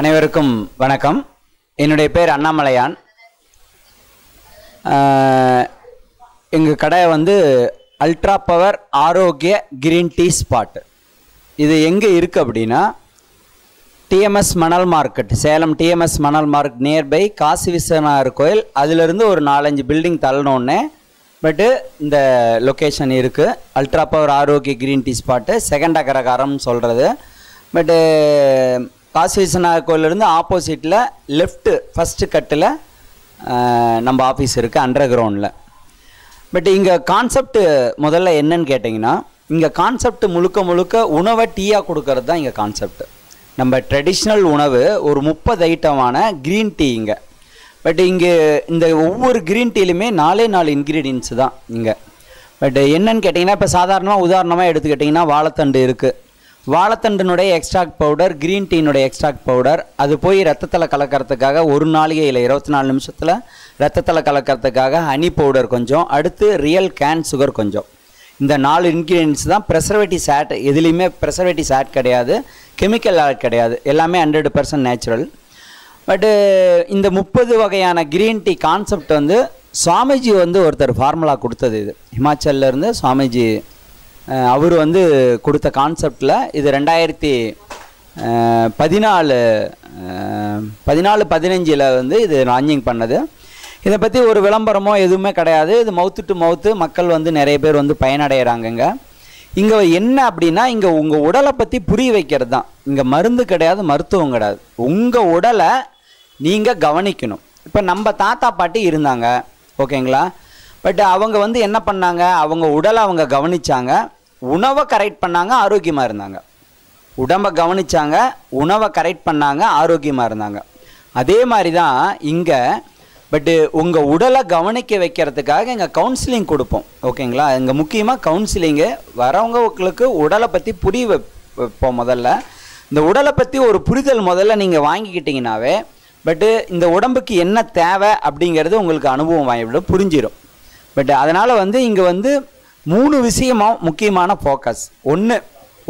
அனைவருக்கும் வணக்கம். என்னுடைய பேர் அண்ணாமலையான். எங்கள் கடை வந்து அல்ட்ரா பவர் ஆரோக்கிய கிரீன் டீ ஸ்பாட் இது எங்கே இருக்குது அப்படின்னா டிஎம்எஸ் மணல் மார்க்கெட் சேலம் டிஎம்எஸ் மணல் மார்க்கெட் நியர்பை காசி விஸ்வநாதர் கோயில். அதிலிருந்து ஒரு நாலஞ்சு பில்டிங் தள்ளணுன்னே பட்டு இந்த லொக்கேஷன் இருக்குது ultra power Arogya green tea spot second அகரகாரம்னு சொல்கிறது பட்டு காசி விஸ்வநாதர் கோயிலேருந்து ஆப்போசிட்டில் லெஃப்ட்டு ஃபஸ்ட்டு கட்டில் நம்ம ஆஃபீஸ் இருக்குது அண்டர் கிரவுண்டில் பட் இங்கே கான்செப்ட் முதல்ல என்னன்னு கேட்டிங்கன்னா இங்கே கான்செப்ட் முழுக்க முழுக்க உணவை டீயாக கொடுக்கறது தான் இங்கே கான்செப்ட் நம்ம ட்ரெடிஷ்னல் உணவு ஒரு முப்பது ஐட்டமான க்ரீன் டீ இங்கே. பட் இங்கே இந்த ஒவ்வொரு க்ரீன் டீலையுமே நாலே நாலு இன்க்ரீடியன்ஸ் தான் இங்கே. பட் என்னன்னு கேட்டிங்கன்னா இப்போ சாதாரணமாக உதாரணமாக எடுத்துக்கிட்டிங்கன்னா வாழைத்தண்டு இருக்குது வாழைத்தண்டினுடைய எக்ஸ்ட்ராக்ட் பவுடர் க்ரீன் டீனுடைய எக்ஸ்ட்ராக்ட் பவுடர் அது போய் ரத்தத்தில் கலக்கிறதுக்காக ஒரு நாளிகையில் இருபத்தி நாலு நிமிஷத்தில் ரத்தத்தில் கலக்கிறதுக்காக ஹனி பவுடர் கொஞ்சம் அடுத்து ரியல் கேன் சுகர் கொஞ்சம். இந்த நாலு இன்க்ரீடியன்ஸ் தான் ப்ரெசர்வேட்டிவ் ஆட் எதுலேயுமே ப்ரெசர்வேட்டிவ் ஆட் கிடையாது கெமிக்கல் ஆட் கிடையாது எல்லாமே ஹண்ட்ரட் பர்சன்ட் நேச்சுரல் பட்டு இந்த முப்பது வகையான க்ரீன் டீ கான்செப்ட் வந்து சுவாமிஜி வந்து ஒருத்தர் ஃபார்முலா கொடுத்தது இது. ஹிமாச்சல்ல இருந்து சுவாமிஜி அவர் வந்து கொடுத்த கான்செப்டில் இது ரெண்டாயிரத்தி பதினாலு பதினாலு பதினஞ்சில் வந்து இது லான்ச்சிங் பண்ணது. இதை பற்றி ஒரு விளம்பரமோ எதுவுமே கிடையாது. இது மவுத்து டு மவுத்து மக்கள் வந்து நிறைய பேர் வந்து பயனடைகிறாங்கங்க இங்கே. என்ன அப்படின்னா இங்கே உங்கள் உடலை பற்றி புரிய வைக்கிறது தான் இங்கே மருந்து கிடையாது மருத்துவம் கிடையாது. உங்கள் உடலை நீங்கள் கவனிக்கணும். இப்போ நம்ம தாத்தா பாட்டி இருந்தாங்க. ஓகேங்களா? பட் அவங்க வந்து என்ன பண்ணாங்க? அவங்க உடலை அவங்க கவனிச்சாங்க. உணவை கரெக்ட் பண்ணாங்க ஆரோக்கியமாக இருந்தாங்க. உடம்பை கவனிச்சாங்க உணவை கரெக்ட் பண்ணாங்க ஆரோக்கியமாக இருந்தாங்க. அதே மாதிரி தான் இங்கே பட்டு உங்கள் உடலை கவனிக்க வைக்கிறதுக்காக இங்கே கவுன்சிலிங் கொடுப்போம். ஓகேங்களா இங்கே முக்கியமாக கவுன்சிலிங்கு வரவங்களுக்கு உடலை பற்றி புரிய வைப்- வைப்போம் முதல்ல. இந்த உடலை பற்றி ஒரு புரிதல் முதல்ல நீங்கள் வாங்கிக்கிட்டிங்கனாவே பட்டு இந்த உடம்புக்கு என்ன தேவை அப்படிங்கிறது உங்களுக்கு அனுபவம் வாங்கிவிடும் புரிஞ்சிடும் பட் அதனால் வந்து இங்கே வந்து மூணு விஷயமும் முக்கியமான ஃபோக்கஸ் ஒன்று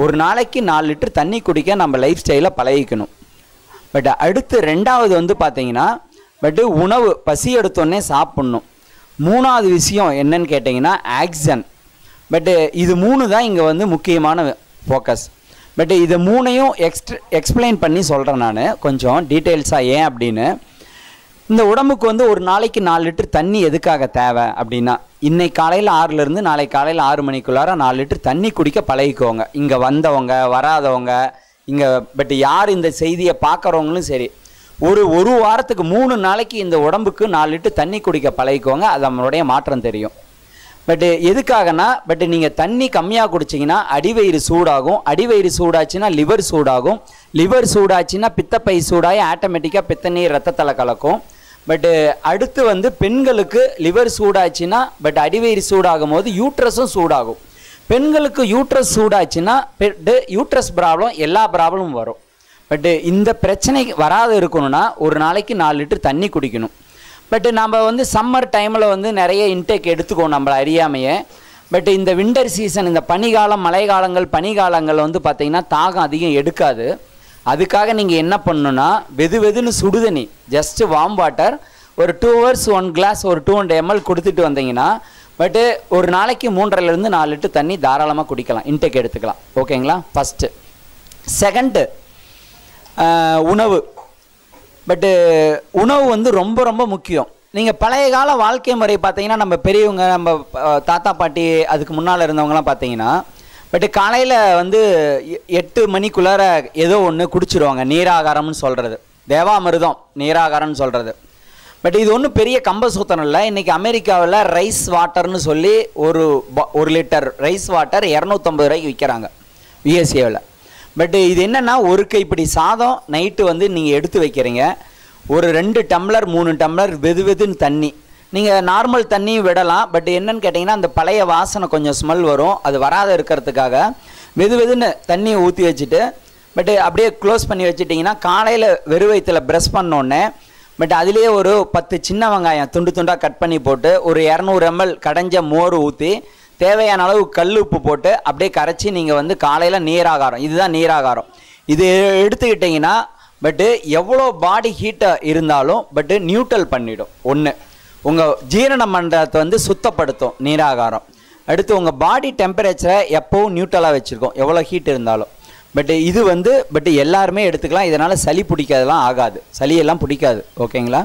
ஒரு நாளைக்கு நாலு லிட்டர் தண்ணி குடிக்க நம்ம லைஃப் ஸ்டைலை பழகிக்கணும். பட் அடுத்து ரெண்டாவது வந்து பார்த்தீங்கன்னா பட்டு உணவு பசி எடுத்தோடனே சாப்பிட்ணும். மூணாவது விஷயம் என்னன்னு கேட்டிங்கன்னா ஆக்சன் பட்டு இது மூணு தான் இங்கே வந்து முக்கியமான ஃபோக்கஸ் பட் இது மூணையும் எக்ஸ்ட் எக்ஸ்பிளைன் பண்ணி சொல்கிறேன் நான். கொஞ்சம் டீட்டெயில்ஸாக ஏன் அப்படின்னு. இந்த உடம்புக்கு வந்து ஒரு நாளைக்கு நாலு லிட்டர் தண்ணி எதுக்காக தேவை அப்படின்னா இன்னைக்கு காலையில் ஆறுலேருந்து நாளை காலையில் ஆறு மணிக்குள்ளார நாலு லிட்டர் தண்ணி குடிக்க பழகிக்கோங்க. இங்கே வந்தவங்க வராதவங்க இங்கே பட் யார் இந்த செய்தியை பார்க்குறவங்களும் சரி ஒரு ஒரு வாரத்துக்கு மூணு நாளைக்கு இந்த உடம்புக்கு நாலு லிட்டர் தண்ணி குடிக்க பழகிக்கோங்க அது நம்மளுடைய மாற்றம் தெரியும். பட் எதுக்காகனா பட் நீங்கள் தண்ணி கம்மியாக குடிச்சிங்கன்னா அடிவயிறு சூடாகும். அடிவயிறு சூடாச்சுன்னா லிவர் சூடாகும். லிவர் சூடாச்சுன்னா பித்தப்பை சூடாகி ஆட்டோமேட்டிக்காக பித்த நீர் ரத்தத்தில் கலக்கும். பட்டு uh, அடுத்து வந்து பெண்களுக்கு லிவர் சூடாச்சுன்னா பட் அடிவயிறு சூடாகும் போது யூட்ரஸும் சூடாகும். பெண்களுக்கு யூட்ரஸ் சூடாச்சுன்னா பெட்டு யூட்ரஸ் ப்ராப்ளம் எல்லா ப்ராப்ளமும் வரும். பட்டு இந்த பிரச்சனை வராத இருக்கணும்னா ஒரு நாளைக்கு நாலு லிட்டர் தண்ணி குடிக்கணும். பட் நம்ம வந்து சம்மர் டைமில் வந்து நிறைய இன்டேக் எடுத்துக்கோம் நம்மளை அறியாமையே. பட் இந்த விண்டர் சீசன் இந்த பனிகாலம் மழைக்காலங்கள் பனிகாலங்கள் வந்து பார்த்திங்கன்னா தாகம் அதிகம் எடுக்காது. அதுக்காக நீங்கள் என்ன பண்ணணும்னா வெது வெதுன்னு சுடுதண்ணி ஜஸ்ட்டு வார்ம் வாட்டர் ஒரு டூ ஹவர்ஸ் ஒன் கிளாஸ் ஒரு டூ ஹண்ட்ரட் எம்எல் கொடுத்துட்டு வந்தீங்கன்னா பட்டு ஒரு நாளைக்கு மூன்றரைலேருந்து நாலு லிட்டர் தண்ணி தாராளமாக குடிக்கலாம். இன்டேக் எடுத்துக்கலாம். ஓகேங்களா ஃபஸ்ட்டு செகண்டு உணவு. பட்டு உணவு வந்து ரொம்ப ரொம்ப முக்கியம். நீங்கள் பழைய கால வாழ்க்கை முறை பார்த்தீங்கன்னா நம்ம பெரியவங்க நம்ம தாத்தா பாட்டி அதுக்கு முன்னால் இருந்தவங்கலாம் பார்த்தீங்கன்னா பட் காலையில் வந்து எ- எட்டு மணிக்குள்ளார ஏதோ ஒன்று குடிச்சிருவாங்க நீராகாரம்னு சொல்கிறது தேவாமிருதம் நீராகாரம்னு சொல்கிறது பட் இது ஒன்றும் பெரிய கம்பசூத்திரம் இல்லை. இன்றைக்கி அமெரிக்காவில் ரைஸ் வாட்டர்னு சொல்லி ஒரு ப- ஒரு லிட்டர் ரைஸ் வாட்டர் இரநூத்தம்பது ரூபாய்க்கு விற்கிறாங்க யுஎஸ்ஏவில். பட் இது என்னென்னா ஒரு கைப்பிடி சாதம் நைட்டு வந்து நீங்கள் எடுத்து வைக்கிறீங்க. ஒரு ரெண்டு டம்ளர் மூணு டம்ளர் வெது வெதுன்னு தண்ணி. நீங்கள் நார்மல் தண்ணியும் விடலாம் பட் என்னன்னு கேட்டிங்கன்னா அந்த பழைய வாசனை கொஞ்சம் ஸ்மெல் வரும். அது வராத இருக்கிறதுக்காக வெது வெதுன்னு தண்ணியை ஊற்றி வச்சுட்டு பட் அப்படியே க்ளோஸ் பண்ணி வச்சிட்டிங்கன்னா காலையில் வெறு வயிற்றில் ப்ரெஷ் பண்ணோடனே பட் அதுலேயே ஒரு பத்து சின்ன வெங்காயம் துண்டு துண்டாக கட் பண்ணி போட்டு ஒரு இரநூறு எம்எல் கடைஞ்ச மோர் ஊற்றி தேவையான அளவு கல் உப்பு போட்டு அப்படியே கரைச்சி நீங்கள் வந்து காலையில் நீராகாரம். இதுதான் நீராகாரம். இது எடுத்துக்கிட்டிங்கன்னா பட்டு எவ்வளோ பாடி ஹீட்டாக இருந்தாலும் பட்டு நியூட்ரல் பண்ணிடும். ஒன்று உங்கள் ஜீரண மண்டலத்தை வந்து சுத்தப்படுத்தும் நீராகாரம். அடுத்து உங்கள் பாடி டெம்பரேச்சரை எப்போவும் நியூட்ரலாக வச்சுருக்கோம். எவ்வளோ ஹீட் இருந்தாலும். பட் இது வந்து பட் எல்லாருமே எடுத்துக்கலாம். இதனால் சளி பிடிக்காதெல்லாம் ஆகாது. சளியெல்லாம் பிடிக்காது. ஓகேங்களா?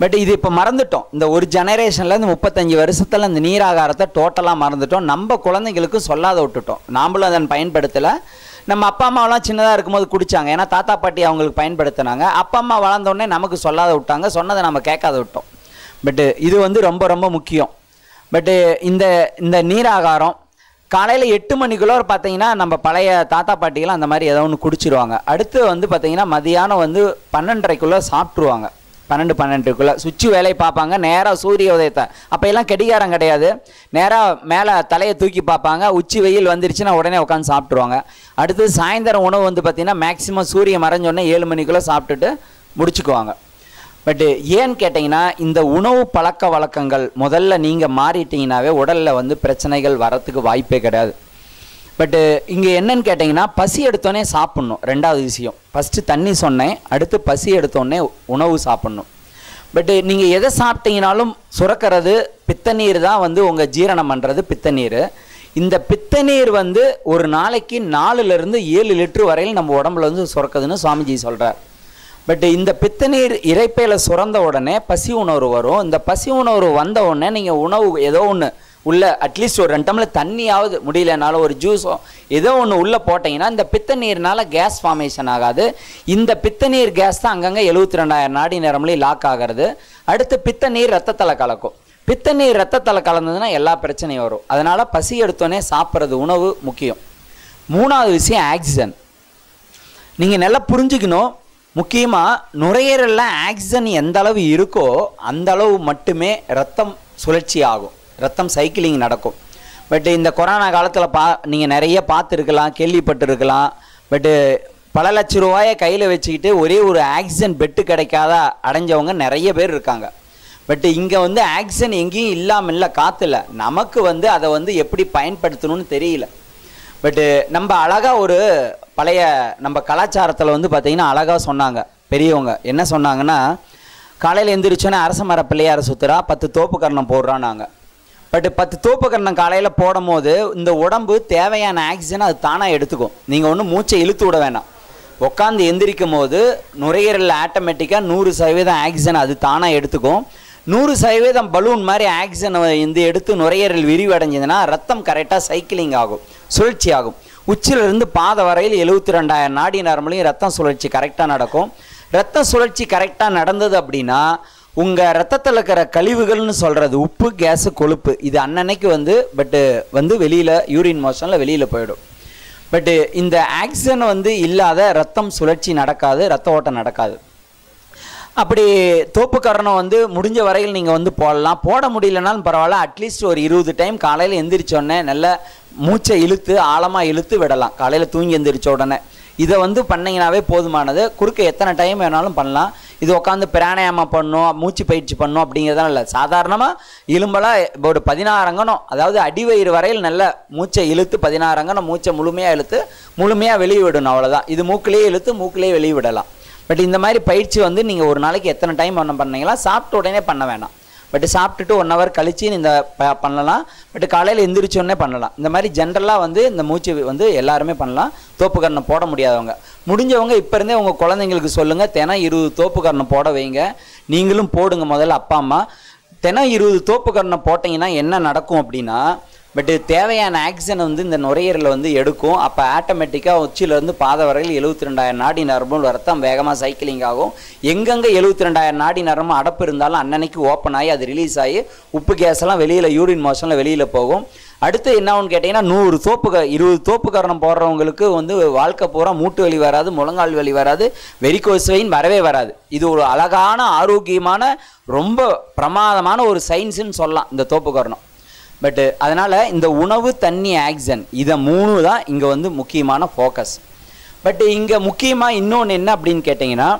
பட் இது இப்போ மறந்துட்டோம். இந்த ஒரு ஜெனரேஷனில் இந்த முப்பத்தஞ்சு வருஷத்தில் இந்த நீராகாரத்தை டோட்டலாக மறந்துட்டோம். நம்ம குழந்தைங்களுக்கு சொல்லாத விட்டுட்டோம். நாம்ளும் அதன் பயன்படுத்தலை. நம்ம அப்பா அம்மாவெல்லாம் சின்னதாக இருக்கும்போது குடித்தாங்க ஏன்னா தாத்தா பாட்டி அவங்களுக்கு பயன்படுத்தினாங்க. அப்பா அம்மா வளர்ந்தோடனே நமக்கு சொல்லாத விட்டாங்க. சொன்னதை நம்ம கேட்காத விட்டோம். பட்டு uh, இது வந்து ரொம்ப ரொம்ப முக்கியம். பட்டு uh, இந்த இந்த நீராகாரம் காலையில் எட்டு மணிக்குள்ள பார்த்தீங்கன்னா நம்ம பழைய தாத்தா பாட்டிகளாம் அந்த மாதிரி ஏதோ ஒன்று குடிச்சிருவாங்க. அடுத்து வந்து பார்த்தீங்கன்னா மதியானம் வந்து பன்னெண்டரைக்குள்ளே சாப்பிட்ருவாங்க பன்னெண்டு பன்னெண்டுக்குள்ளே சுவிட்சு வேலையை பார்ப்பாங்க. நேராக சூரிய உதயத்தை. அப்போ எல்லாம் கடிகாரம் கிடையாது. நேராக மேலே தலையை தூக்கி பார்ப்பாங்க. உச்சி வெயில் வந்துருச்சுன்னா உடனே உட்காந்து சாப்பிட்ருவாங்க அடுத்து சாயந்தரம் உணவு வந்து பார்த்திங்கன்னா மேக்ஸிமம் சூரியன் மறைஞ்சோடனே ஏழு மணிக்குள்ளே சாப்பிட்டுட்டு முடிச்சுக்குவாங்க. பட்டு ஏன்னு கேட்டிங்கன்னா இந்த உணவு பழக்க வழக்கங்கள் முதல்ல நீங்கள் மாறிட்டீங்கனாவே உடலில் வந்து பிரச்சனைகள் வரத்துக்கு வாய்ப்பே கிடையாது. பட்டு இங்கே என்னன்னு கேட்டிங்கன்னா பசி எடுத்தோடனே சாப்பிட்ணும். ரெண்டாவது விஷயம். ஃபஸ்ட்டு தண்ணி சொன்னேன். அடுத்து பசி எடுத்தோடனே உணவு சாப்பிட்ணும். பட்டு நீங்கள் எதை சாப்பிட்டீங்கனாலும் சுரக்கிறது பித்த நீர் தான் வந்து உங்கள் ஜீரணம் பண்ணுறது பித்த நீர் இந்த பித்த நீர் வந்து ஒரு நாளைக்கு நாலுலேருந்து ஏழு லிட்டர் வரையில் நம்ம உடம்புல வந்து சுரக்குதுன்னு சுவாமிஜி சொல்கிறார் பட் இந்த பித்த நீர் இறைப்பையில் சுரந்த உடனே பசி உணர்வு வரும். இந்த பசி உணர்வு வந்த உடனே நீங்கள் உணவு ஏதோ ஒன்று உள்ள அட்லீஸ்ட் ஒரு ரெண்டு டம்ளர் தண்ணியாவது முடியலனாலும் ஒரு ஜூஸோ ஏதோ ஒன்று உள்ளே போட்டிங்கன்னா இந்த பித்த நீர்னால் கேஸ் ஃபார்மேஷன் ஆகாது. இந்த பித்த நீர் கேஸ் தான் அங்கங்கே எழுபத்தி ரெண்டாயிரம் நாடி நேரம்லேயும் லாக் ஆகிறது. அடுத்து பித்த நீர் ரத்தத்தில் கலக்கும். பித்த நீர் ரத்தத்தில் கலந்ததுன்னா எல்லா பிரச்சனையும் வரும். அதனால் பசி எடுத்தோடனே சாப்பிட்றது உணவு முக்கியம். மூணாவது விஷயம் ஆக்சிஜன். நீங்கள் நல்லா புரிஞ்சுக்கணும். முக்கியமாக நுரையீரலில் ஆக்சிஜன் எந்த அளவு இருக்கோ அந்த அளவு மட்டுமே ரத்தம் சுழற்சி ஆகும். ரத்தம் சைக்கிளிங் நடக்கும். பட் இந்த கொரோனா காலத்தில் பா நீங்கள் நிறைய பார்த்துருக்கலாம் கேள்விப்பட்டிருக்கலாம். பட்டு பல லட்ச ரூபாயை கையில் வச்சுக்கிட்டு ஒரே ஒரு ஆக்சிஜன் பெட்டு கிடைக்காத அடைஞ்சவங்க நிறைய பேர் இருக்காங்க. பட் இங்கே வந்து ஆக்சிஜன் எங்கேயும் இல்லாமல் இல்லை காற்றுல நமக்கு வந்து அதை வந்து எப்படி பயன்படுத்தணும்னு தெரியல. பட்டு uh, நம்ம அழகாக ஒரு பழைய நம்ம கலாச்சாரத்தில் வந்து பார்த்தீங்கன்னா அழகாக சொன்னாங்க. பெரியவங்க என்ன சொன்னாங்கன்னா காலையில் எந்திரிச்சோன்னே அரச மர பிள்ளையார சுற்றுறா பத்து தோப்பு கரணம் போடுறான்னாங்க. பட் பத்து தோப்பு கரணம் காலையில் போடும் போது இந்த உடம்பு தேவையான ஆக்சிஜனை அது தானாக எடுத்துக்கும். நீங்கள் ஒன்றும் மூச்சை இழுத்து விட வேணாம். உட்காந்து எந்திரிக்கும் போது நுரையீரலில் ஆட்டோமேட்டிக்காக நூறு சதவீதம் ஆக்சிஜன் அது தானாக எடுத்துக்கும். நூறு சதவீதம் பலூன் மாதிரி ஆக்சிஜனை வந்து எடுத்து நுரையீரல் விரிவடைஞ்சதுன்னா ரத்தம் கரெக்டாக சைக்கிளிங் ஆகும் சுழற்சி ஆகும். உச்சிலிருந்து பாதை வரையில் எழுபத்தி ரெண்டாயிரம் நாடி நரம்புலையும் ரத்தம் சுழற்சி கரெக்டாக நடக்கும். ரத்த சுழற்சி கரெக்டாக நடந்தது அப்படின்னா உங்கள் ரத்தத்தில் இருக்கிற கழிவுகள்னு சொல்கிறது உப்பு கேஸு கொழுப்பு இது அன்னன்னைக்கு வந்து பட்டு வந்து வெளியில் யூரின் மோஷனில் வெளியில் போயிடும். பட்டு இந்த ஆக்சிஜன் வந்து இல்லாத ரத்தம் சுழற்சி நடக்காது ரத்த ஓட்டம் நடக்காது. அப்படி தோப்புக்கரணம் வந்து முடிஞ்ச வரையில் நீங்கள் வந்து போடலாம். போட முடியலனாலும் பரவாயில்ல. அட்லீஸ்ட் ஒரு இருபது டைம் காலையில் எந்திரிச்சோடனே நல்ல மூச்சை இழுத்து ஆழமாக இழுத்து விடலாம். காலையில் தூங்கி எந்திரிச்ச உடனே. இதை வந்து பண்ணிங்கனாவே போதுமானது. குறுக்க எத்தனை டைம் வேணாலும் பண்ணலாம். இது உட்காந்து பிராணாயாமம் பண்ணும் மூச்சு பயிற்சி பண்ணும் அப்படிங்கிறதுலாம் இல்லை. சாதாரணமாக இலும்பலாக இப்போ ஒரு பதினாறு அங்கனம் அதாவது அடிவயிறு வரையில் நல்ல மூச்சை இழுத்து பதினாறு அங்கனம் மூச்சை முழுமையாக இழுத்து முழுமையாக வெளியே விடணும். அவ்வளோதான் இது மூக்கிலேயே இழுத்து மூக்கிலேயே வெளியே விடலாம். பட் இந்த மாதிரி பயிற்சி வந்து நீங்கள் ஒரு நாளைக்கு எத்தனை டைம் ஒன்று பண்ணீங்களா? சாப்பிட்ட உடனே பண்ண வேணாம். பட் சாப்பிட்டுட்டு ஒன் ஹவர் கழிச்சு இந்த ப- பண்ணலாம். பட் காலையில் எந்திரிச்சோடனே பண்ணலாம். இந்த மாதிரி ஜென்ரலாக வந்து இந்த மூச்சு வந்து எல்லாருமே பண்ணலாம். தோப்பு கரணம் போட முடியாதவங்க. முடிஞ்சவங்க இப்போ இருந்தே உங்கள் குழந்தைங்களுக்கு சொல்லுங்கள் தினம் இருபது தோப்பு கரணம் போட வைங்க. நீங்களும் போடுங்க முதல்ல அப்பா அம்மா. தினம் இருபது தோப்பு கரணம் போட்டிங்கன்னா என்ன நடக்கும் அப்படின்னா பட் தேவையான ஆக்சிஜனை வந்து இந்த நுரையீரலில் வந்து எடுக்கும். அப்போ ஆட்டோமேட்டிக்காக உச்சியிலேருந்து பாதை வரையில் எழுபத்தி ரெண்டாயிரம் நாடி நரம்பும் ரத்தம் வேகமாக சைக்கிளிங் ஆகும். எங்கெங்கே எழுபத்தி ரெண்டாயிரம் நாடி நரம்பு அடப்பு இருந்தாலும் அன்னன்னைக்கு ஓப்பன் ஆகி அது ரிலீஸ் ஆகி உப்பு கேஸ் எல்லாம் வெளியில் யூரின் மோஷனில் வெளியில் போகும். அடுத்து என்ன ஒன்று கேட்டிங்கன்னா நூறு தோப்பு இருபது தோப்பு போடுறவங்களுக்கு வந்து வாழ்க்கை பூரா மூட்டு வலி வராது முழங்கால் வலி வராது வெரிகோஸ் வெயின் வரவே வராது. இது ஒரு அழகான ஆரோக்கியமான ரொம்ப பிரமாதமான ஒரு சயின்ஸுன்னு சொல்லலாம் இந்த தோப்பு பட்டு uh, அதனால் இந்த உணவு தண்ணி ஆக்சன் இதை மூணு தான் இங்கே வந்து முக்கியமான ஃபோக்கஸ் பட் uh, இங்கே முக்கியமாக இன்னொன்று என்ன அப்படின்னு கேட்டிங்கன்னா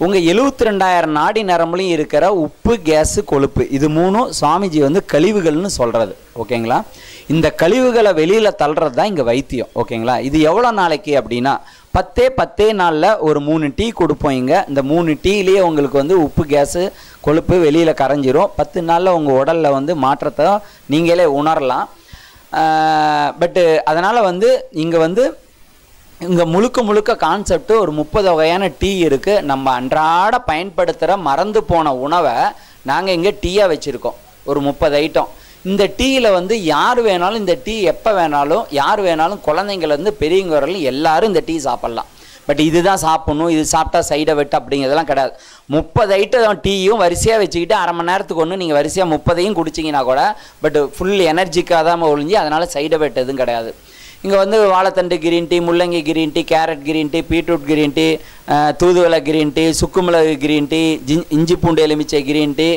உங்கள் எழுபத்தி ரெண்டாயிரம் நாடி நரம்புலையும் இருக்கிற உப்பு கேஸு கொழுப்பு இது மூணும் சுவாமிஜி வந்து கழிவுகள்னு சொல்கிறது ஓகேங்களா? இந்த கழிவுகளை வெளியில் தள்ளுறது தான் இங்கே வைத்தியம். ஓகேங்களா? இது எவ்வளோ நாளைக்கு அப்படின்னா பத்தே பத்தே நாளில் ஒரு மூணு டீ கொடுப்போம் இங்கே. இந்த மூணு டீலேயே உங்களுக்கு வந்து உப்பு கேஸு கொழுப்பு வெளியில் கரைஞ்சிரும். பத்து நாளில் உங்கள் உடலில் வந்து மாற்றத்தை நீங்களே உணரலாம். பட்டு அதனால் வந்து இங்கே வந்து இங்கே முழுக்க முழுக்க கான்செப்ட் ஒரு முப்பது வகையான டீ இருக்குது நம்ம அன்றாட பயன்படுத்துகிற மறந்து போன உணவை நாங்கள் இங்கே டீயாக வச்சுருக்கோம். ஒரு முப்பது ஐட்டம் இந்த டீயில் வந்து யார் வேணாலும் இந்த டீ எப்போ வேணாலும் யார் வேணாலும் குழந்தைங்கள்லேருந்து பெரியவங்க வரலும் எல்லாரும் இந்த டீ சாப்பிட்லாம். பட் இதுதான் சாப்பிட்ணும் இது சாப்பிட்டா சைடை வெட்டு அப்படிங்கிறதெல்லாம் கிடையாது. முப்பது ஐட்டம் டீயும் வரிசையாக வச்சுக்கிட்டு அரை மணி நேரத்துக்கு ஒன்று நீங்கள் வரிசையாக முப்பதையும் குடிச்சிங்கன்னா கூட பட் ஃபுல் எனர்ஜிக்காக தான் ஒழிஞ்சு அதனால் சைட் எஃபெக்ட் எதுவும் கிடையாது. இங்கே வந்து வாழைத்தண்டு கிரீன் டீ முள்ளங்கி green tea carrot green tea beetroot green tea தூதுவளை கிரீன் டீ சுக்குமிளகு கிரீன் டீ ஜின் இஞ்சி பூண்டு எலுமிச்சை கிரீன் டீ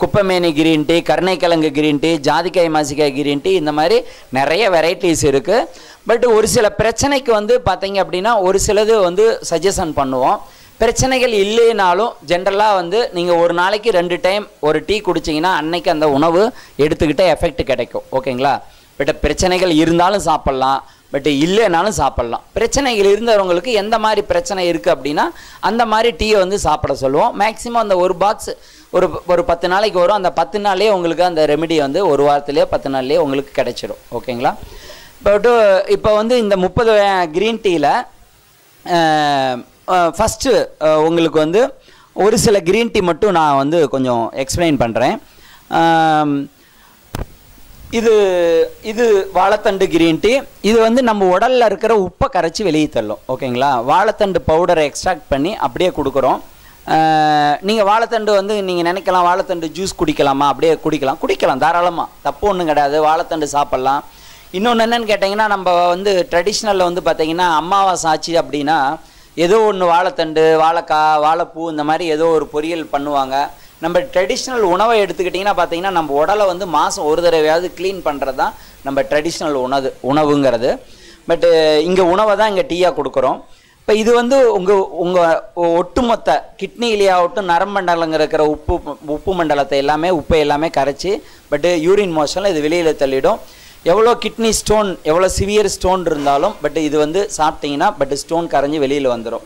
குப்பைமேனி கிரீன் டீ கருணைக்கிழங்கு கிரீன் டீ ஜாதிக்காய் மாசிக்காய் கிரீன் டீ இந்த மாதிரி நிறைய வெரைட்டிஸ் இருக்குது பட் ஒரு சில பிரச்சனைக்கு வந்து பார்த்தீங்க அப்படின்னா ஒரு சிலது வந்து சஜஷன் பண்ணுவோம். பிரச்சனைகள் இல்லைனாலும் ஜென்ரலாக வந்து நீங்கள் ஒரு நாளைக்கு ரெண்டு டைம் ஒரு டீ குடிச்சிங்கன்னா அன்னைக்கு அந்த உணவு எடுத்துக்கிட்டே எஃபெக்ட் கிடைக்கும். ஓகேங்களா? பட் பிரச்சனைகள் இருந்தாலும் சாப்பிட்லாம். பட் இல்லைனாலும் சாப்பிட்லாம். பிரச்சனைகள் இருந்தவங்களுக்கு எந்த மாதிரி பிரச்சனை இருக்குது அப்படின்னா அந்த மாதிரி டீயை வந்து சாப்பிட சொல்லுவோம். மேக்ஸிமம் அந்த ஒரு பாக்ஸ் ஒரு ஒரு பத்து நாளைக்கு வரும். அந்த பத்து நாள்லேயே உங்களுக்கு அந்த ரெமெடி வந்து ஒரு வாரத்துலேயே பத்து நாள்லேயே உங்களுக்கு கிடைச்சிரும். ஓகேங்களா பட் இப்போ வந்து இந்த முப்பது க்ரீன் டீயில் ஃபஸ்ட்டு உங்களுக்கு வந்து ஒரு சில க்ரீன் டீ மட்டும் நான் வந்து கொஞ்சம் எக்ஸ்பிளைன் பண்ணுறேன் இது இது வாழைத்தண்டு கிரீன் டீ இது வந்து நம்ம உடலில் இருக்கிற உப்பை கரைச்சி வெளியே தள்ளும். ஓகேங்களா வாழைத்தண்டு பவுடரை எக்ஸ்ட்ராக்ட் பண்ணி அப்படியே கொடுக்குறோம். நீங்கள் வாழைத்தண்டு வந்து நீங்கள் நினைக்கலாம் வாழைத்தண்டு ஜூஸ் குடிக்கலாமா? அப்படியே குடிக்கலாம். குடிக்கலாம் தாராளமாக தப்பு ஒன்றும் கிடையாது. வாழைத்தண்டு சாப்பிட்லாம். இன்னொன்று என்னன்னு கேட்டிங்கன்னா நம்ம வந்து ட்ரெடிஷ்னலில் வந்து பார்த்திங்கன்னா அம்மாவாசை ஆச்சு அப்படின்னா ஏதோ ஒன்று வாழைத்தண்டு வாழைக்காய் வாழைப்பூ இந்த மாதிரி ஏதோ ஒரு பொரியல் பண்ணுவாங்க. நம்ம ட்ரெடிஷ்னல் உணவை எடுத்துக்கிட்டிங்கன்னா பார்த்தீங்கன்னா நம்ம உடலை வந்து மாதம் ஒரு தடவையாவது க்ளீன் பண்ணுறது தான் நம்ம ட்ரெடிஷ்னல் உணவு உணவுங்கிறது. பட்டு இங்கே உணவை தான் இங்கே டீயாக கொடுக்குறோம். இப்போ இது வந்து உங்கள் உங்கள் ஒட்டுமொத்த கிட்னிலேயாகட்டும் நரம்பண்டலங்க இருக்கிற உப்பு உப்பு மண்டலத்தை எல்லாமே உப்பை எல்லாமே கரைச்சி பட்டு யூரின் மோஷனில் இது வெளியில் தள்ளிடும். எவ்வளோ கிட்னி ஸ்டோன் எவ்வளோ சிவியர் ஸ்டோன் இருந்தாலும் பட் இது வந்து சாப்பிட்டீங்கன்னா பட் ஸ்டோன் கரைஞ்சி வெளியில் வந்துடும்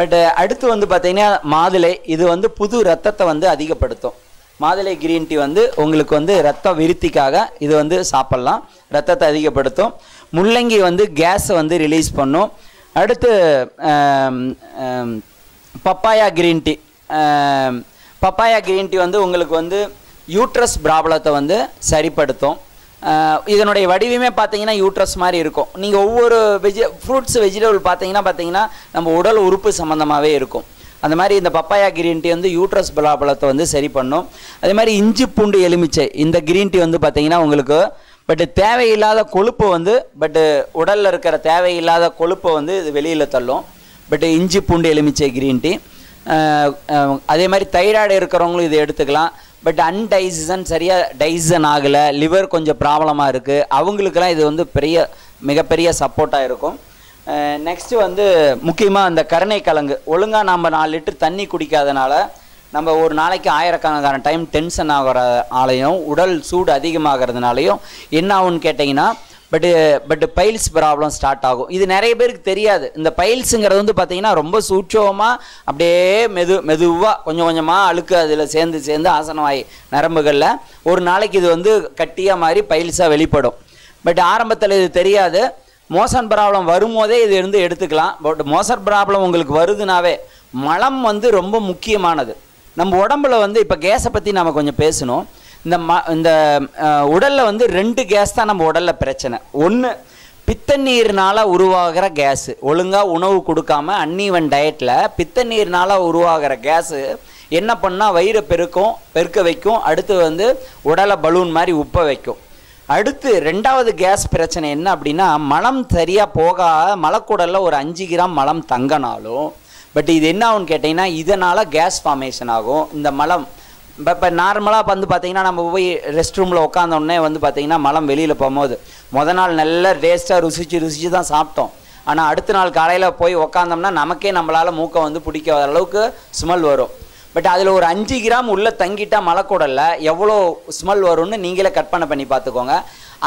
பட் அடுத்து வந்து பார்த்தீங்கன்னா மாதுளை இது வந்து புது ரத்தத்தை வந்து அதிகப்படுத்தும். மாதுளை கிரீன் டீ வந்து உங்களுக்கு வந்து ரத்த விருத்திக்காக இது வந்து சாப்பிட்லாம். ரத்தத்தை அதிகப்படுத்தும். முள்ளங்கி வந்து கேஸை வந்து ரிலீஸ் பண்ணும். அடுத்து papaya green tea papaya green tea வந்து உங்களுக்கு வந்து யூட்ரஸ் ப்ராப்ளத்தை வந்து சரிப்படுத்தும். இதனுடைய வடிவமே பார்த்தீங்கன்னா யூட்ரஸ் மாதிரி இருக்கும். நீங்கள் ஒவ்வொரு வெஜி ஃப்ரூட்ஸ் வெஜிடபிள் பார்த்தீங்கன்னா பார்த்தீங்கன்னா நம்ம உடல் உறுப்பு சம்மந்தமாகவே இருக்கும். அந்த மாதிரி இந்த பப்பாயா கிரீன் டீ வந்து யூட்ரஸ் ப்ராப்ளத்தை வந்து சரி பண்ணும். அதே மாதிரி இஞ்சி பூண்டு எலுமிச்சை இந்த கிரீன் டீ வந்து பார்த்தீங்கன்னா உங்களுக்கு பட்டு தேவையில்லாத கொழுப்பு வந்து பட்டு உடலில் இருக்கிற தேவையில்லாத கொழுப்பை வந்து இது வெளியில் தள்ளும். பட்டு இஞ்சி பூண்டு எலுமிச்சை கிரீன் டீ அதே மாதிரி தைராய்டு இருக்கிறவங்களும் இதை எடுத்துக்கலாம். பட் அன்டைஜன் சரியாக டைசன் ஆகலை லிவர் கொஞ்சம் ப்ராப்ளமாக இருக்குது அவங்களுக்கெல்லாம் இது வந்து பெரிய மிகப்பெரிய சப்போர்ட்டாக இருக்கும். நெக்ஸ்ட்டு வந்து முக்கியமாக அந்த கருணை கிழங்கு ஒழுங்காக நம்ம நாலு லிட்டர் தண்ணி குடிக்காதனால நம்ம ஒரு நாளைக்கு ஆயிரக்கணக்கான டைம் டென்ஷன் ஆகிற ஆலையும் உடல் சூடு அதிகமாகிறதுனாலையும் என்ன ஆகும்னு கேட்டிங்கன்னா பட்டு பட் பைல்ஸ் ப்ராப்ளம் ஸ்டார்ட் ஆகும். இது நிறைய பேருக்கு தெரியாது. இந்த பைல்ஸுங்கிறது வந்து பார்த்தீங்கன்னா ரொம்ப சூட்சமாக அப்படியே மெது மெதுவாக கொஞ்சம் கொஞ்சமாக அழுக்கு அதில் சேர்ந்து சேர்ந்து ஆசனவாய் நரம்புகளில் ஒரு நாளைக்கு இது வந்து கட்டியாக மாதிரி பைல்ஸாக வெளிப்படும். பட் ஆரம்பத்தில் இது தெரியாது. மோசன் ப்ராப்ளம் வரும்போதே இது இருந்து எடுத்துக்கலாம். பட் மோசன் ப்ராப்ளம் உங்களுக்கு வருதுனாவே மலம் வந்து ரொம்ப முக்கியமானது. நம்ம உடம்புல வந்து இப்போ கேஸை பற்றி நம்ம கொஞ்சம் பேசணும். இந்த ம இந்த உடலில் வந்து ரெண்டு கேஸ் தான் நம்ம உடலில் பிரச்சனை. ஒன்று பித்தநீர்னால் உருவாகிற கேஸு. ஒழுங்காக உணவு கொடுக்காம அன்னீவன் டயட்டில் பித்தநீர்னால் உருவாகிற கேஸு. என்ன பண்ணால் வயிறை பெருக்கும் பெருக்க வைக்கும். அடுத்து வந்து உடலை பலூன் மாதிரி உப்ப வைக்கும். அடுத்து ரெண்டாவது கேஸ் பிரச்சனை என்ன அப்படின்னா மலம் சரியாக போகாத மலக்குடலில் ஒரு அஞ்சு கிராம் மலம் தங்கினாலும் பட் இது என்ன ஆகும்னு கேட்டிங்கன்னா இதனால் கேஸ் ஃபார்மேஷன் ஆகும். இந்த மலம் இப்போ இப்போ நார்மலாக வந்து பார்த்தீங்கன்னா நம்ம போய் ரெஸ்ட் ரூமில் உட்காந்தோடனே வந்து பார்த்தீங்கன்னா மலம் வெளியில் போகும்போது மொதல் நாள் நல்ல டேஸ்ட்டாக ருசிச்சு ருசிச்சு தான் சாப்பிட்டோம். ஆனால் அடுத்த நாள் காலையில் போய் உக்காந்தோம்னா நமக்கே நம்மளால் மூக்கை வந்து பிடிக்காத அளவுக்கு ஸ்மெல் வரும். பட் அதில் ஒரு அஞ்சு கிராம் உள்ளே தங்கிட்டால் மலக்குடலில் எவ்வளோ ஸ்மெல் வரும்னு நீங்களே கற்பனை பண்ணி பார்த்துக்கோங்க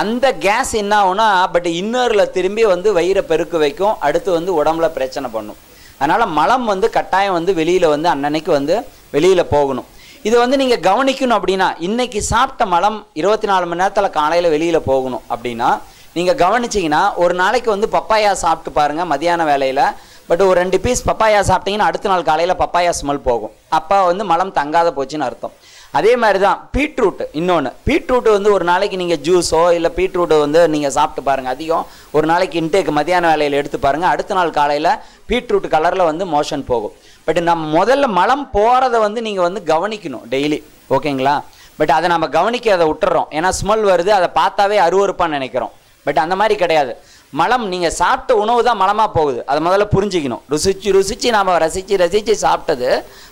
அந்த கேஸ் என்ன ஆகுனா பட் இன்னரில் திரும்பி வந்து வயிறை பெருக்க வைக்கும். அடுத்து வந்து உடம்புல பிரச்சனை பண்ணும். அதனால் மலம் வந்து கட்டாயம் வந்து வெளியில் வந்து அன்னன்னைக்கு வந்து வெளியில் போகணும். இது வந்து நீங்கள் கவனிக்கணும் அப்படின்னா இன்றைக்கி சாப்பிட்ட மலம் இருபத்தி நாலு மணி நேரத்தில் காலையில் வெளியில் போகணும் அப்படின்னா நீங்கள் கவனிச்சிங்கன்னா ஒரு நாளைக்கு வந்து பப்பாயா சாப்பிட்டு பாருங்கள் மதியான வேலையில் பட் ஒரு ரெண்டு பீஸ் பப்பாயா சாப்பிட்டீங்கன்னா அடுத்த நாள் காலையில் பப்பாயா ஸ்மெல் போகும். அப்போ வந்து மலம் தங்காத போச்சுன்னு அர்த்தம். அதே மாதிரி தான் பீட்ரூட் இன்னொன்று பீட்ரூட் வந்து ஒரு நாளைக்கு நீங்கள் ஜூஸோ இல்லை பீட்ரூட்டை வந்து நீங்கள் சாப்பிட்டு பாருங்கள் அதிகம். ஒரு நாளைக்கு இன்டேக் மதியான வேலையில் எடுத்து பாருங்கள் அடுத்த நாள் காலையில் பீட்ரூட் கலரில் வந்து மோஷன் போகும். பட் நம்ம முதல்ல மலம் போகிறத வந்து நீங்கள் வந்து கவனிக்கணும் டெய்லி ஓகேங்களா? பட் அதை நம்ம கவனிக்க அதை விட்டுறோம். ஏன்னா ஸ்மெல் வருது அதை பார்த்தாவே அருவறுப்பாக நினைக்கிறோம். பட் அந்த மாதிரி கிடையாது. மலம் நீங்கள் சாப்பிட்ட உணவு தான் மலமாக போகுது. அதை முதல்ல புரிஞ்சுக்கணும். ருசிச்சு ருசிச்சு நாம் ரசித்து ரசித்து சாப்பிட்டது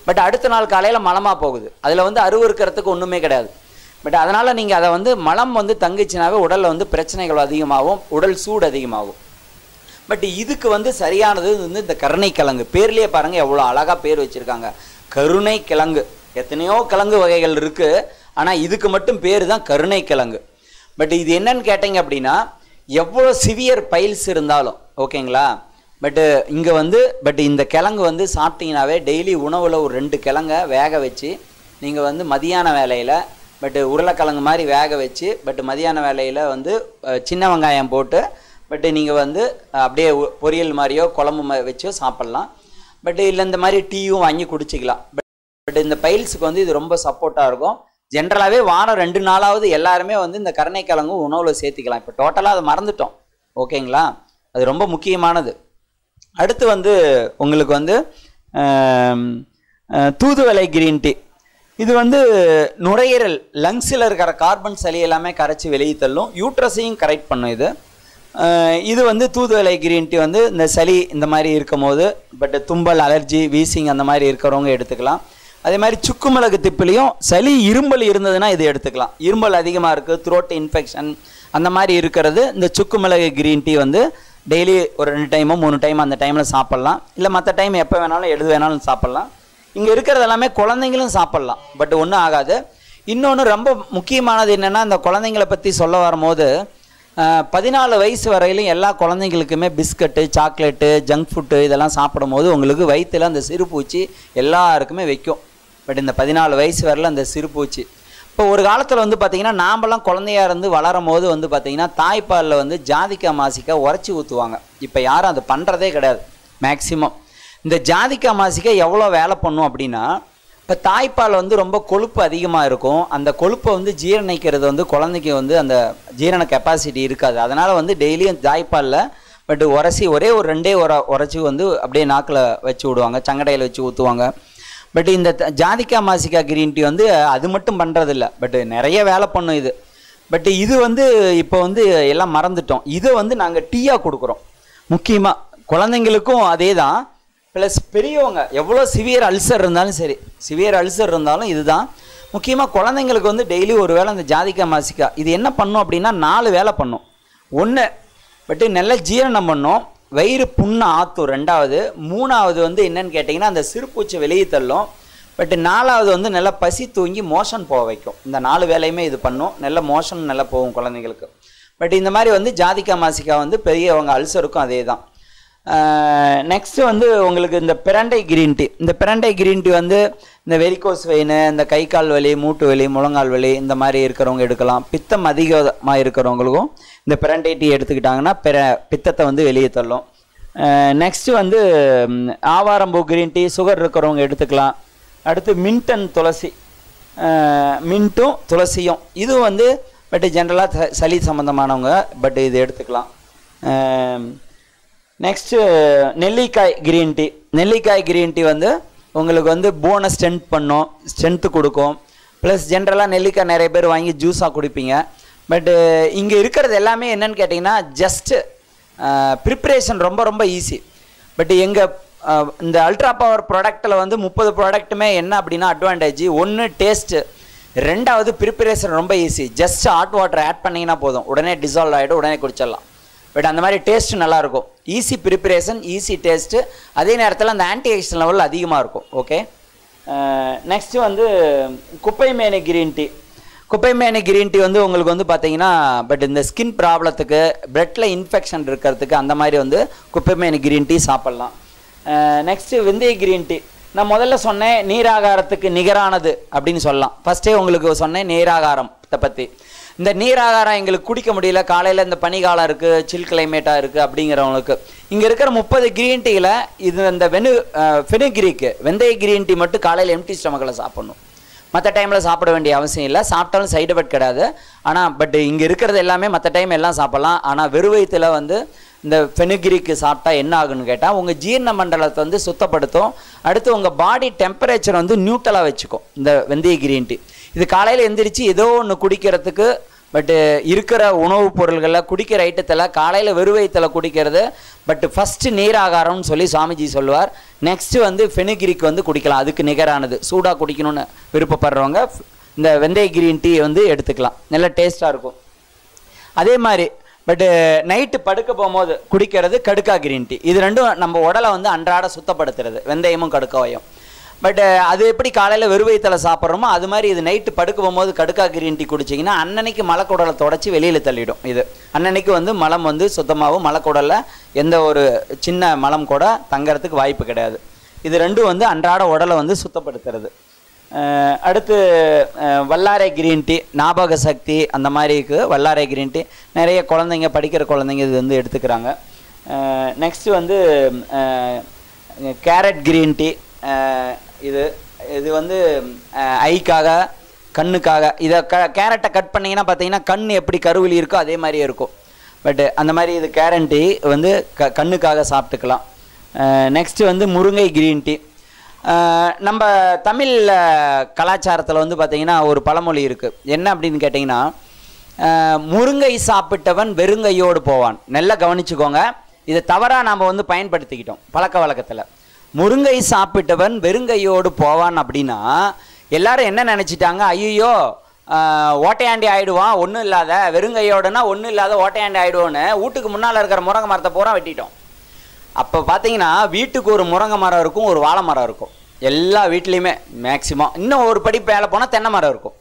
பட் அடுத்த நாள் காலையில் மலமாக போகுது. அதில் வந்து அருவருக்கிறதுக்கு ஒன்றுமே கிடையாது. பட் அதனால் நீங்கள் அதை வந்து மலம் வந்து தங்குச்சுனாவே உடலில் வந்து பிரச்சனைகள் அதிகமாகும் உடல் சூடு அதிகமாகும். பட் இதுக்கு வந்து சரியானது வந்து இந்த கருணை கிழங்கு பேர்லேயே பாருங்கள் எவ்வளோ அழகாக பேர் வச்சுருக்காங்க. கருணை கிழங்கு எத்தனையோ கிழங்கு வகைகள் இருக்குது ஆனால் இதுக்கு மட்டும் பேர் தான் கருணை கிழங்கு பட் இது என்னன்னு கேட்டீங்க அப்படின்னா எவ்வளோ சிவியர் பைல்ஸ் இருந்தாலும் ஓகேங்களா பட்டு இங்கே வந்து பட் இந்த கிழங்கு வந்து சாப்பிட்டீங்கன்னாவே டெய்லி உணவில் ஒரு ரெண்டு கிழங்க வேக வச்சு நீங்கள் வந்து மதியான வேலையில் பட்டு உருளைக்கிழங்கு மாதிரி வேக வச்சு பட் மதியான வேலையில் வந்து சின்ன வெங்காயம் போட்டு பட்டு நீங்கள் வந்து அப்படியே பொரியல் மாதிரியோ குழம்பு மா- வச்சோ சாப்பிட்லாம். பட் இல்லை இந்த மாதிரி டீயும் வாங்கி குடிச்சிக்கலாம். பட் இந்த பைல்ஸுக்கு வந்து இது ரொம்ப சப்போர்ட்டாக இருக்கும். ஜென்ரலாகவே வாரம் ரெண்டு நாளாவது எல்லாருமே வந்து இந்த கருணைக்கிழங்கும் உணவில் சேர்த்துக்கலாம். இப்போ டோட்டலாக அதை மறந்துட்டோம். ஓகேங்களா? அது ரொம்ப முக்கியமானது. அடுத்து வந்து உங்களுக்கு வந்து தூதுவலை தூதுவளை கிரீன் டீ இது வந்து நுரையீரல் லங்ஸில் இருக்கிற கார்பன் சளி எல்லாமே கரைச்சி வெளியே தள்ளும். யூட்ரஸையும் கரெக்ட் பண்ணும் இது. இது வந்து தூதுவளை கிரீன் டீ வந்து இந்த சளி இந்த மாதிரி இருக்கும் போது பட் தும்பல் அலர்ஜி வீசிங் அந்த மாதிரி இருக்கிறவங்க எடுத்துக்கலாம். அதே மாதிரி சுக்கு மிளகு திப்பிலையும் சளி இரும்பல் இருந்ததுன்னா இது எடுத்துக்கலாம். இரும்பல் அதிகமாக இருக்குது த்ரோட் இன்ஃபெக்ஷன் அந்த மாதிரி இருக்கிறது இந்த சுக்கு மிளகு க்ரீன் டீ வந்து டெய்லி ஒரு ரெண்டு டைமோ மூணு டைம் அந்த டைமில் சாப்பிட்லாம். இல்லை மற்ற டைம் எப்போ வேணாலும் எது வேணாலும் சாப்பிட்லாம். இங்கே இருக்கிறது எல்லாமே குழந்தைங்களும் சாப்பிட்லாம் பட் ஒன்றும் ஆகாது. இன்னொன்று ரொம்ப முக்கியமானது என்னென்னா இந்த குழந்தைங்களை பற்றி சொல்ல வரும்போது பதினாலு வயசு வரையிலும் எல்லா குழந்தைங்களுக்குமே பிஸ்கட்டு சாக்லேட்டு ஜங்க் ஃபுட்டு இதெல்லாம் சாப்பிடும்போது உங்களுக்கு வயிற்றில் அந்த சிறு பூச்சி எல்லாருக்குமே வைக்கும். பட் இந்த பதினாலு வயசு வரல அந்த சிறுபூச்சி இப்போ ஒரு காலத்தில் வந்து பார்த்திங்கன்னா நாமெல்லாம் குழந்தையாக இருந்து வளரும் போது வந்து பார்த்திங்கன்னா தாய்ப்பாலில் வந்து ஜாதிக்கா மாசிக்காய் உரைச்சி ஊற்றுவாங்க இப்போ யாரும் அது பண்ணுறதே கிடையாது. மேக்சிமம் இந்த ஜாதிக்கா மாசிக்காய் எவ்வளோ வேலை பண்ணும் அப்படின்னா இப்போ தாய்ப்பால் வந்து ரொம்ப கொழுப்பு அதிகமாக இருக்கும். அந்த கொழுப்பை வந்து ஜீரணிக்கிறது வந்து குழந்தைக்கு வந்து அந்த ஜீரண கெப்பாசிட்டி இருக்காது. அதனால் வந்து டெய்லியும் தாய்ப்பாலில் பட் உரசி ஒரே ஒரு ரெண்டே உர உரைச்சி வந்து அப்படியே நாக்கில் வச்சு விடுவாங்க. சங்கடையில் வச்சு ஊற்றுவாங்க பட் இந்த த- ஜாதிக்கா மாசிக்கா கிரீன் டீ வந்து அது மட்டும் பண்ணுறதில்ல பட் நிறைய வேலை பண்ணும் இது. பட் இது வந்து இப்போ வந்து எல்லாம் மறந்துட்டோம். இதை வந்து நாங்கள் டீயாக கொடுக்குறோம். முக்கியமாக குழந்தைங்களுக்கும் அதே தான் ப்ளஸ் பெரியவங்க எவ்வளோ சிவியர் அல்சர் இருந்தாலும் சரி. சிவியர் அல்சர் இருந்தாலும் இதுதான். முக்கியமாக குழந்தைங்களுக்கு வந்து டெய்லி ஒரு வேளை இந்த ஜாதிக்கா மாசிக்கா இது என்ன பண்ணும் அப்படின்னா நாலு வேலை பண்ணும். ஒன்று பட்டு நல்லா ஜீரணம் பண்ணும். வயிறு புண்ணு ஆத்தும். ரெண்டாவது மூணாவது வந்து என்னன்னு கேட்டிங்கன்னா அந்த சிறுபூச்சி வெளியே தள்ளும். பட் நாலாவது வந்து நல்லா பசி தூங்கி மோஷன் போக வைக்கும். இந்த நாலு வேலையுமே இது பண்ணும். நல்ல மோஷன் நல்லா போகும் குழந்தைங்களுக்கு பட் இந்த மாதிரி வந்து ஜாதிக்கா மாசிக்கா வந்து பெரியவங்க அல்சருக்கும் அதே தான் நெக்ஸ்ட் வந்து உங்களுக்கு இந்த பிரண்டை கிரீன் டீ இந்த பிரண்டை கிரீன் டீ வந்து இந்த வெரிகோஸ் வெயின் இந்த கை கால் வலி மூட்டு வலி முழங்கால் வலி இந்த மாதிரி இருக்கிறவங்க எடுக்கலாம். பித்தம் அதிகமாக இருக்கிறவங்களுக்கும் இந்த பிரண்டை டீ எடுத்துக்கிட்டாங்கன்னா பிற பித்தத்தை வந்து வெளியே தள்ளும். நெக்ஸ்ட் வந்து ஆவாரம்பூ கிரீன் டீ சுகர் இருக்கிறவங்க எடுத்துக்கலாம். அடுத்து மின்டன் துளசி. மின்ட்டும் துளசியும். இது வந்து பட் ஜென்ரலாக சளி சம்மந்தமானவங்க பட் இது எடுத்துக்கலாம். நெக்ஸ்ட்டு uh, நெல்லிக்காய் கிரீன் டீ நெல்லிக்காய் கிரீன் டீ வந்து உங்களுக்கு வந்து போனை ஸ்ட்ரென்த் பண்ணும் ஸ்ட்ரென்த்து கொடுக்கும். ப்ளஸ் ஜென்ரலாக நெல்லிக்காய் நிறைய பேர் வாங்கி ஜூஸாக குடிப்பீங்க. பட்டு uh, இங்கே இருக்கிறது எல்லாமே என்னன்னு கேட்டிங்கன்னா ஜஸ்ட்டு ப்ரிப்ரேஷன் uh, ரொம்ப ரொம்ப ஈஸி பட் எங்கள் இந்த அல்ட்ரா பவர் ப்ராடக்ட்டில் வந்து முப்பது ப்ராடக்ட்டுமே என்ன அப்படின்னா அட்வான்டேஜ் ஒன்று டேஸ்ட்டு ரெண்டாவது ப்ரிப்பரேஷன் ரொம்ப easy just hot water add பண்ணிங்கன்னா போதும். உடனே டிசால்வ் ஆகிடும் உடனே குடிச்சிடலாம். பட் அந்த மாதிரி டேஸ்ட் நல்லாயிருக்கும் ஈஸி ப்ரிப்பரேஷன் ஈஸி டேஸ்ட்டு அதே நேரத்தில் அந்த ஆன்டி ஆக்சிடென்ட் லெவல் அதிகமாக இருக்கும் ஓகே நெக்ஸ்ட்டு uh, வந்து குப்பை மேனி கிரீன் டீ குப்பைமேனி கிரீன் டீ வந்து உங்களுக்கு வந்து பார்த்தீங்கன்னா பட் இந்த ஸ்கின் ப்ராப்ளத்துக்கு பிளட்டில் இன்ஃபெக்ஷன் இருக்கிறதுக்கு அந்த மாதிரி வந்து குப்பைமேனி கிரீன் டீ சாப்பிட்லாம். நெக்ஸ்ட்டு uh, விந்தய கிரீன் டீ நான் முதல்ல சொன்னேன் நீராகாரத்துக்கு நிகரானது அப்படின்னு சொல்லலாம். ஃபஸ்ட்டே உங்களுக்கு சொன்னேன் நீராகாரத்தை பற்றி இந்த நீர் ஆகாரம் எங்களுக்கு குடிக்க முடியல. காலையில் இந்த பனிகாலம் இருக்குது சில் கிளைமேட்டாக இருக்குது அப்படிங்கிறவங்களுக்கு. இங்கே இருக்கிற முப்பது கிரீன் டீயில் இது இந்த வெனு ஃபெனுகிரிக்கு வெந்தய கிரீன் டீ மட்டும் காலையில் எம்டி ஸ்டமக்கில் சாப்பிட்ணும். மற்ற டைமில் சாப்பிட வேண்டிய அவசியம் இல்லை. சாப்பிட்டாலும் சைடு எஃபெக்ட் கிடையாது. ஆனால் பட் இங்கே இருக்கிறது எல்லாமே மற்ற டைம் எல்லாம் சாப்பிட்லாம். ஆனால் வெறுவயத்தில் வந்து இந்த ஃபெனுகிரிக்கு சாப்பிட்டா என்ன ஆகுன்னு கேட்டால் உங்கள் ஜீரண மண்டலத்தை வந்து சுத்தப்படுத்தும். அடுத்து உங்கள் பாடி டெம்பரேச்சர் வந்து நியூட்ரலாக வச்சுக்கும். இந்த வெந்தய கிரீன் டீ இது காலையில் எந்திரிச்சு ஏதோ ஒன்று குடிக்கிறதுக்கு பட்டு இருக்கிற உணவுப் பொருள்களில் குடிக்கிற ஐட்டத்தில் காலையில் வெறுவயத்தில் குடிக்கிறது பட் ஃபஸ்ட்டு நீராகாரம்னு சொல்லி சுவாமிஜி சொல்லுவார். நெக்ஸ்ட்டு வந்து ஃபெனுகிரிக்கு வந்து குடிக்கலாம். அதுக்கு நிகரானது. சூடாக குடிக்கணும்னு விருப்பப்படுறவங்க இந்த வெந்தய கிரீன் டீ வந்து எடுத்துக்கலாம். நல்லா டேஸ்ட்டாக இருக்கும். அதே மாதிரி பட்டு நைட்டு படுக்க போகும்போது குடிக்கிறது கடுக்கா கிரீன் டீ இது ரெண்டும் நம்ம உடலை வந்து அன்றாட சுத்தப்படுத்துறது. வெந்தயமும் கடுக்காவையும். பட் அது எப்படி காலையில் வெறுவயத்தில் சாப்பிட்றோமோ அது மாதிரி இது நைட்டு படுக்க போகும்போது கடுக்கா கிரீன் டீ குடிச்சிங்கன்னா அன்னன்னைக்கு மலக்குடலை தொடச்சி வெளியில் தள்ளிடும் இது. அன்னன்னைக்கு வந்து மலம் வந்து சுத்தமாகவும் மலக்குடலில் எந்த ஒரு சின்ன மலம் கூட தங்கறதுக்கு வாய்ப்பு கிடையாது. இது ரெண்டும் வந்து அன்றாட உடலை வந்து சுத்தப்படுத்துறது. அடுத்து வல்லாரை கிரீன் டீ ஞாபக சக்தி அந்த மாதிரிக்கு வல்லாரை கிரீன் டீ நிறைய குழந்தைங்க படிக்கிற குழந்தைங்க இது வந்து எடுத்துக்கிறாங்க. நெக்ஸ்ட்டு வந்து கேரட் கிரீன் டீ இது இது வந்து ஐக்காக கண்ணுக்காக இதை க கேரட்டை கட் பண்ணிங்கன்னா பார்த்தீங்கன்னா கண் எப்படி கருவிலி இருக்கோ அதே மாதிரியே இருக்கும். பட்டு அந்த மாதிரி இது கேரண்டி வந்து க கண்ணுக்காக சாப்பிட்டுக்கலாம். நெக்ஸ்ட்டு வந்து முருங்கை கிரீன் டீ நம்ம தமிழ் கலாச்சாரத்தில் வந்து பார்த்திங்கன்னா ஒரு பழமொழி இருக்குது என்ன அப்படின்னு கேட்டிங்கன்னா முருங்கை சாப்பிட்டவன் வெறுங்கையோடு போவான். நல்லா கவனிச்சுக்கோங்க. இதை தவறாக நாம் வந்து பயன்படுத்திக்கிட்டோம் பழக்க வழக்கத்தில். முருங்கை சாப்பிட்டவன் வெறுங்கையோடு போவான் அப்படின்னா எல்லாரும் என்ன நினச்சிட்டாங்க? ஐயோ ஓட்டையாண்டி ஆயிடுவான் ஒன்றும் இல்லாத வெறுங்கையோடனா ஒன்றும் இல்லாத ஓட்டையாண்டி ஆயிடுவோன்னு வீட்டுக்கு முன்னால் இருக்கிற முருங்கை மரத்தை பூரா வெட்டிட்டோம். அப்போ பார்த்தீங்கன்னா வீட்டுக்கு ஒரு முருங்கை மரம் இருக்கும் ஒரு வாழை மரம் இருக்கும். எல்லா வீட்லேயுமே மேக்சிமம் இன்னும் ஒரு படி மேலே போனால் தென்னை மரம் இருக்கும்.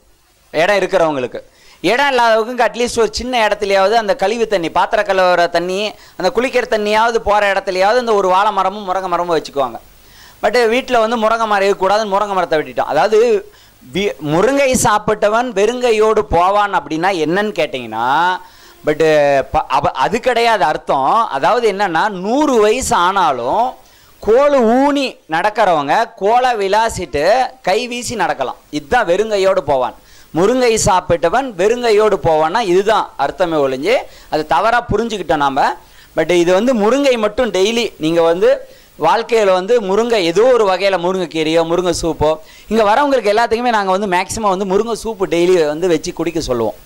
இடம் இருக்கிறவங்களுக்கு. இடம் இல்லாதவங்க அட்லீஸ்ட் ஒரு சின்ன இடத்துலையாவது அந்த கழிவு தண்ணி பாத்திர கழுவுற தண்ணி அந்த குளிக்கிற தண்ணியாவது போகிற இடத்துலையாவது இந்த ஒரு வாழை மரமும் முருங்கை மரமும் வச்சுக்குவாங்க. பட் வீட்டில் வந்து முருங்கை மரம் இருக்கக்கூடாதுன்னு முருங்கை மரத்தை வெட்டிட்டோம். அதாவது வி- முருங்கை சாப்பிட்டவன் வெறுங்கையோடு போவான் அப்படின்னா என்னன்னு கேட்டிங்கன்னா பட்டு அது கிடையாது அர்த்தம். அதாவது என்னன்னா நூறு வயசு ஆனாலும் கோல் ஊனி நடக்கிறவங்க கோலை விளாசிட்டு கை வீசி நடக்கலாம். இதுதான் வெறுங்கையோடு போவான். முருங்கை சாப்பிட்டவன் வெறுங்கையோடு போவான்னா இதுதான் அர்த்தமே ஒழிஞ்சு அது தவறாக புரிஞ்சுக்கிட்டோம் நாம். பட் இது வந்து முருங்கை மட்டும் டெய்லி நீங்கள் வந்து வாழ்க்கையில் வந்து முருங்கை ஏதோ ஒரு வகையில் முருங்கைக்கீரையோ முருங்கை சூப்போ இங்கே வரவங்களுக்கு எல்லாத்துக்குமே நாங்கள் வந்து மேக்ஸிமம் வந்து முருங்கை சூப்பு டெய்லி வந்து வச்சு குடிக்க சொல்லுவோம்.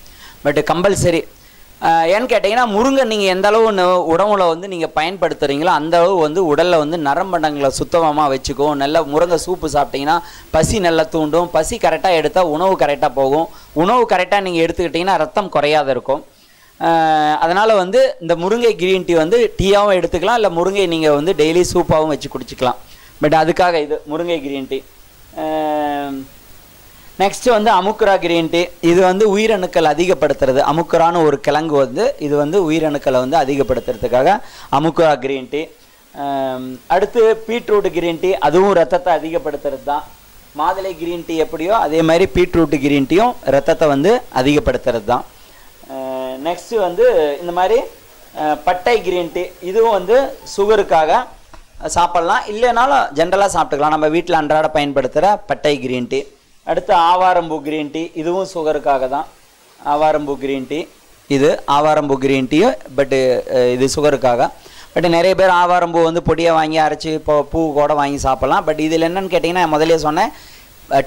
பட் கம்பல்சரி ஏன்னு கேட்டிங்கன்னா முருங்கை நீங்கள் எந்த அளவு வந்து நீங்கள் பயன்படுத்துகிறீங்களோ அந்த அளவு வந்து உடலில் வந்து நரம்பண்டங்களை சுத்தமாக வச்சுக்கும் நல்ல முருங்கை சூப்பு சாப்பிட்டீங்கன்னா பசி நல்லா தூண்டும். பசி கரெக்டாக எடுத்தால் உணவு கரெக்டாக போகும். உணவு கரெக்டாக நீங்கள் எடுத்துக்கிட்டிங்கன்னா ரத்தம் குறையாத இருக்கும். அதனால் வந்து இந்த முருங்கை கிரீன் டீ வந்து டீயாகவும் எடுத்துக்கலாம் இல்லை முருங்கை நீங்கள் வந்து டெய்லி சூப்பாகவும் வச்சு குடிச்சிக்கலாம். பட் அதுக்காக இது முருங்கை கிரீன் டீ நெக்ஸ்ட் வந்து அமுக்குரா கிரீன் டீ இது வந்து உயிரணுக்கள் அதிகப்படுத்துறது. அமுக்குரான்னு ஒரு கிழங்கு வந்து இது வந்து உயிரணுக்களை வந்து அதிகப்படுத்துறதுக்காக அமுக்குரா கிரீன் டீ அடுத்து பீட்ரூட் கிரீன் டீ அதுவும் ரத்தத்தை அதிகப்படுத்துறது தான். மாதுளை கிரீன் டீ எப்படியோ அதே மாதிரி பீட்ரூட் கிரீன் டீயும் ரத்தத்தை வந்து அதிகப்படுத்துறது தான். நெக்ஸ்ட் வந்து இந்த மாதிரி பட்டை கிரீன் டீ இதுவும் வந்து சுகருக்காக சாப்பிட்லாம். இல்லைனாலும் ஜென்ரலாக சாப்பிட்டுக்கலாம். நம்ம வீட்டில் அன்றாட பயன்படுத்துகிற பட்டை கிரீன் டீ அடுத்து ஆவாரம்பூ க்ரீன் டீ இதுவும் சுகருக்காக தான். ஆவாரம்பூ கிரீன் டீ இது ஆவாரம்பூ கிரீன் டீ பட்டு இது சுகருக்காக பட் நிறைய பேர் ஆவாரம்பூ வந்து பொடியை வாங்கி அரைச்சி இப்போ பூ கூட வாங்கி சாப்பிட்லாம். பட் இதில் என்னென்னு கேட்டிங்கன்னா முதலே சொன்னேன்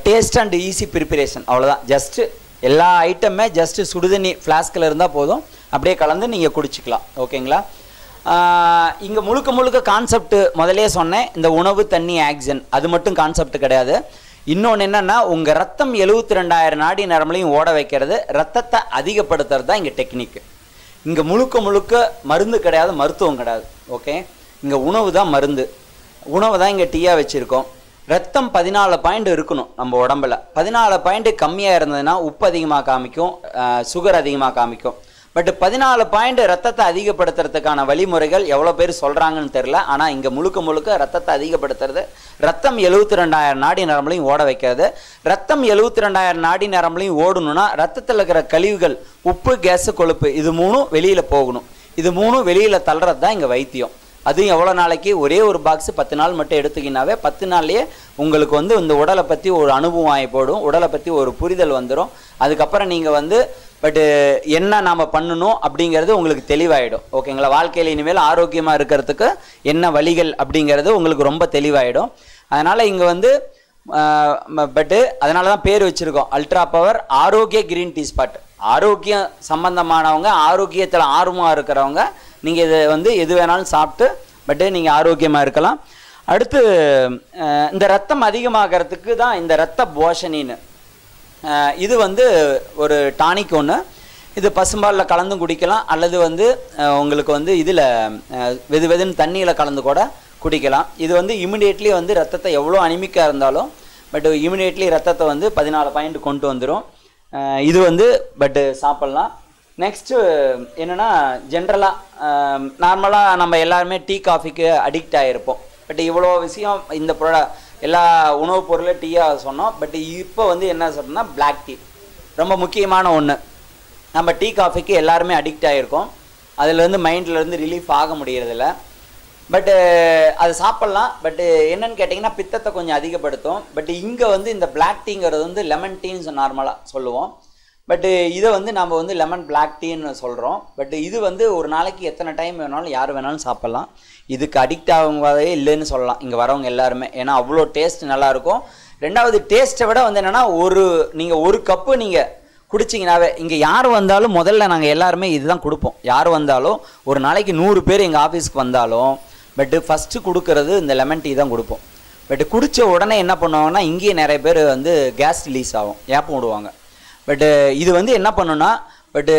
டேஸ்ட் அண்ட் ஈஸி ப்ரிப்பரேஷன் அவ்வளோதான் ஜஸ்ட்டு எல்லா ஐட்டமே ஜஸ்ட்டு சுடுதண்ணி ஃப்ளாஸ்கில் இருந்தால் போதும். அப்படியே கலந்து நீங்கள் குடிச்சிக்கலாம். ஓகேங்களா? இங்கே முழுக்க முழுக்க கான்செப்ட் முதலே சொன்னேன் இந்த உணவு தண்ணி ஆக்சிஜன் அது மட்டும் கான்செப்ட் கிடையாது. இன்னொன்று என்னென்னா உங்கள் ரத்தம் எழுபத்தி ரெண்டாயிரம் நாடி நரம்பலையும் ஓட வைக்கிறது ரத்தத்தை அதிகப்படுத்துறது தான் இங்கே டெக்னிக்கு இங்கே முழுக்க முழுக்க மருந்து கிடையாது மருத்துவம் கிடையாது ஓகே இங்கே உணவு தான் மருந்து. உணவு தான் இங்கே டீயாக வச்சுருக்கோம். ரத்தம் பதினாலு பாயிண்ட் இருக்கணும் நம்ம உடம்புல. பதினாலு பாயிண்ட் கம்மியாக இருந்ததுன்னா உப்பு அதிகமாக காமிக்கும் சுகர் அதிகமாக காமிக்கும். பட் பதினாலு பாயிண்ட் ரத்தத்தை அதிகப்படுத்துறதுக்கான வழிமுறைகள் எவ்வளோ பேர் சொல்கிறாங்கன்னு தெரில ஆனால் இங்கே முழுக்க முழுக்க ரத்தத்தை அதிகப்படுத்துறது ரத்தம் எழுபத்தி ரெண்டாயிரம் நாடி நரம்புலையும் ஓட வைக்கிறது. ரத்தம் எழுபத்தி ரெண்டாயிரம் நாடி நரம்புலையும் ஓடணும்னா ரத்தத்தில் இருக்கிற கழிவுகள் உப்பு கேஸு கொழுப்பு இது மூணும் வெளியில் போகணும். இது மூணும் வெளியில் தள்ளுறது தான் இங்கே வைத்தியம். அதுவும் எவ்வளோ நாளைக்கு? ஒரே ஒரு பாக்ஸ் பத்து நாள் மட்டும் எடுத்துக்கினாவே பத்து நாள்லேயே உங்களுக்கு வந்து இந்த உடலை பற்றி ஒரு அனுபவம் ஆகி போடும். உடலை பற்றி ஒரு புரிதல் வந்துடும் அதுக்கப்புறம் நீங்கள் வந்து பட்டு uh, என்ன நாம் பண்ணணும் அப்படிங்கிறது உங்களுக்கு தெளிவாயிடும். ஓகேங்களா? வாழ்க்கையில் இனிமேல் ஆரோக்கியமாக இருக்கிறதுக்கு என்ன வழிகள் அப்படிங்கிறது உங்களுக்கு ரொம்ப தெளிவாயிடும். அதனால் இங்கே வந்து பட்டு அதனால தான் பேர் வச்சுருக்கோம். Ultra power Arogya green tea spot ஆரோக்கியம் சம்பந்தமானவங்க ஆரோக்கியத்தில் ஆர்வமாக இருக்கிறவங்க நீங்கள் இதை வந்து எது வேணாலும் சாப்பிட்டு பட்டு நீங்கள் ஆரோக்கியமாக இருக்கலாம். அடுத்து இந்த ரத்தம் அதிகமாகறதுக்கு தான் இந்த ரத்த போஷணின்னு இது வந்து ஒரு டானிக் ஒன்று இது பசும்பாலில் கலந்தும் குடிக்கலாம். அல்லது வந்து உங்களுக்கு வந்து இதில் வெது வெதுன்னு தண்ணியில் கலந்து கூட குடிக்கலாம். இது வந்து இமிடியேட்லி வந்து ரத்தத்தை எவ்வளோ அனிமிக்காக இருந்தாலும் பட் இமிடியேட்லி ரத்தத்தை வந்து பதினாலு பாயிண்ட் கொண்டு வந்துடும் இது வந்து பட்டு சாப்பிட்லாம். நெக்ஸ்ட்டு என்னென்னா ஜென்ரலாக நார்மலாக நம்ம எல்லாருமே டீ காஃபிக்கு அடிக்ட் ஆகிருப்போம் பட் இவ்வளோ விஷயம் இந்த ப்ரொட எல்லா உணவுப் பொருளும் டீயாக சொன்னோம். பட் இப்போ வந்து என்ன சொல்கிறோம்னா பிளாக் டீ ரொம்ப முக்கியமான ஒன்று நம்ம டீ காஃபிக்கு எல்லாருமே அடிக்ட் ஆகிருக்கோம் அதுலேருந்து மைண்ட்லேருந்து ரிலீஃப் ஆக முடியறதில்ல. பட்டு அது சாப்பிட்லாம். பட்டு என்னன்னு கேட்டிங்கன்னா பித்தத்தை கொஞ்சம் அதிகப்படுத்தும். பட் இங்கே வந்து இந்த பிளாக் டீங்கிறது வந்து லெமன் டீன்னு நார்மலாக சொல்லுவோம். பட்டு இதை வந்து நம்ம வந்து லெமன் பிளாக் டீன்னு சொல்கிறோம் பட் இது வந்து ஒரு நாளைக்கு எத்தனை டைம் வேணாலும் யார் வேணாலும் சாப்பிட்லாம். இதுக்கு அடிக்ட் ஆகுவதே இல்லைன்னு சொல்லலாம். இங்கே வரவங்க எல்லாருமே. ஏன்னா அவ்வளோ டேஸ்ட் நல்லாயிருக்கும் ரெண்டாவது டேஸ்ட்டை விட வந்து என்னென்னா ஒரு நீங்கள் ஒரு கப்பு நீங்கள் குடிச்சிங்கனாவே இங்கே யார் வந்தாலும் முதல்ல நாங்கள் எல்லாருமே இதுதான் கொடுப்போம். யார் வந்தாலும் ஒரு நாளைக்கு நூறு பேர் எங்கள் ஆஃபீஸ்க்கு வந்தாலும் பட்டு ஃபஸ்ட்டு கொடுக்கறது இந்த லெமன் டீ தான் கொடுப்போம். பட் குடித்த உடனே என்ன பண்ணுவாங்கன்னா இங்கேயே நிறைய பேர் வந்து கேஸ் ரிலீஸ் ஆகும். ஏப்பம் விடுவாங்க. பட்டு uh, இது வந்து என்ன பண்ணுன்னா பட்டு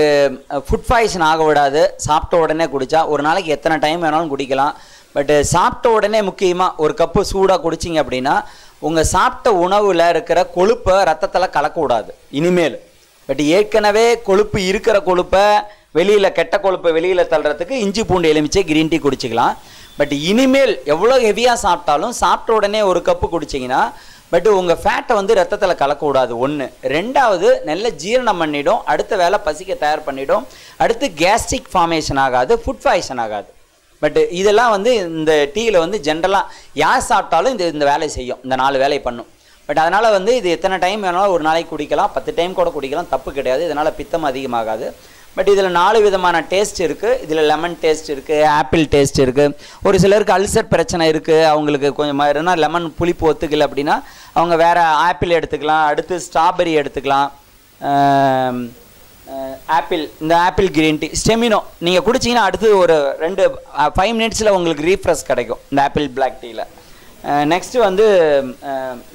ஃபுட் uh, பாய்சன் ஆக விடாது சாப்பிட்ட உடனே குடித்தா ஒரு நாளைக்கு எத்தனை டைம் வேணாலும் குடிக்கலாம். பட்டு uh, சாப்பிட்ட உடனே முக்கியமாக ஒரு கப்பு சூடாக குடிச்சிங்க அப்படின்னா உங்கள் சாப்பிட்ட உணவில் இருக்கிற கொழுப்பை ரத்தத்தில் கலக்கக்கூடாது. இனிமேல். பட் ஏற்கனவே கொழுப்பு இருக்கிற கொழுப்பை வெளியில் கெட்ட கொழுப்பை வெளியில் தள்ளுறதுக்கு இஞ்சி பூண்டு எலுமிச்சை கிரீன் டீ குடிச்சிக்கலாம். பட் இனிமேல் எவ்வளோ ஹெவியாக சாப்பிட்டாலும் சாப்பிட்ட உடனே ஒரு கப்பு குடிச்சிங்கன்னா பட் உங்கள் ஃபேட்டை வந்து ரத்தத்தில் கலக்கக்கூடாது. ஒன்று ரெண்டாவது நல்ல ஜீரணம் பண்ணிடும். அடுத்த வேலை பசிக்க தயார் பண்ணிடும். அடுத்து கேஸ்ட்ரிக் ஃபார்மேஷன் ஆகாது ஃபுட் பாய்சன் ஆகாது. பட் இதெல்லாம் வந்து இந்த டீயில் வந்து ஜென்ரலாக யார் சாப்பிட்டாலும் இந்த இந்த வேலையை செய்யும். இந்த நாலு வேலையை பண்ணும். பட் அதனால் வந்து இது எத்தனை டைம் வேணாலும் ஒரு நாளைக்கு குடிக்கலாம். பத்து டைம் கூட குடிக்கலாம். தப்பு கிடையாது. இதனால் பித்தம் அதிகமாகாது. பட் இதில் நாலு விதமான டேஸ்ட் இருக்குது இதில் லெமன் டேஸ்ட் இருக்குது ஆப்பிள் டேஸ்ட் இருக்குது ஒரு சிலருக்கு அல்சர் பிரச்சனை இருக்குது அவங்களுக்கு கொஞ்சம் மாதிரினா லெமன் புளிப்பு ஒத்துக்கல அப்படின்னா அவங்க வேறு ஆப்பிள் எடுத்துக்கலாம். அடுத்து ஸ்ட்ராபெரி எடுத்துக்கலாம். ஆப்பிள் இந்த ஆப்பிள் க்ரீன் டீ ஸ்டெமினோ நீங்கள் குடிச்சிங்கன்னா அடுத்து ஒரு ரெண்டு ஃபைவ் மினிட்ஸில் உங்களுக்கு ரீஃப்ரெஷ் கிடைக்கும் இந்த ஆப்பிள் பிளாக் டீயில் நெக்ஸ்ட்டு வந்து